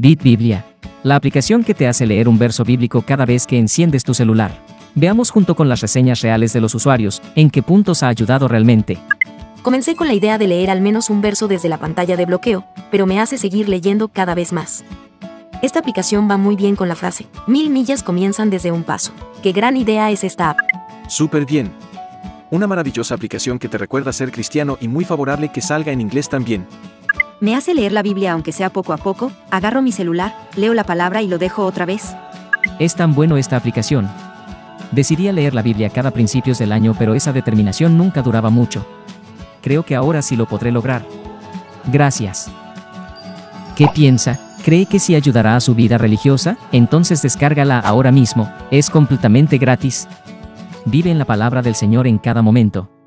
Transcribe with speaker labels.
Speaker 1: Bit Biblia. La aplicación que te hace leer un verso bíblico cada vez que enciendes tu celular. Veamos junto con las reseñas reales de los usuarios, en qué puntos ha ayudado realmente.
Speaker 2: Comencé con la idea de leer al menos un verso desde la pantalla de bloqueo, pero me hace seguir leyendo cada vez más. Esta aplicación va muy bien con la frase, mil millas comienzan desde un paso. Qué gran idea es esta app.
Speaker 3: Súper bien. Una maravillosa aplicación que te recuerda ser cristiano y muy favorable que salga en inglés también.
Speaker 4: Me hace leer la Biblia aunque sea poco a poco, agarro mi celular, leo la palabra y lo dejo otra vez.
Speaker 1: Es tan bueno esta aplicación. Decidía leer la Biblia cada principios del año pero esa determinación nunca duraba mucho. Creo que ahora sí lo podré lograr. Gracias. ¿Qué piensa? ¿Cree que sí ayudará a su vida religiosa? Entonces descárgala ahora mismo, es completamente gratis. Vive en la palabra del Señor en cada momento.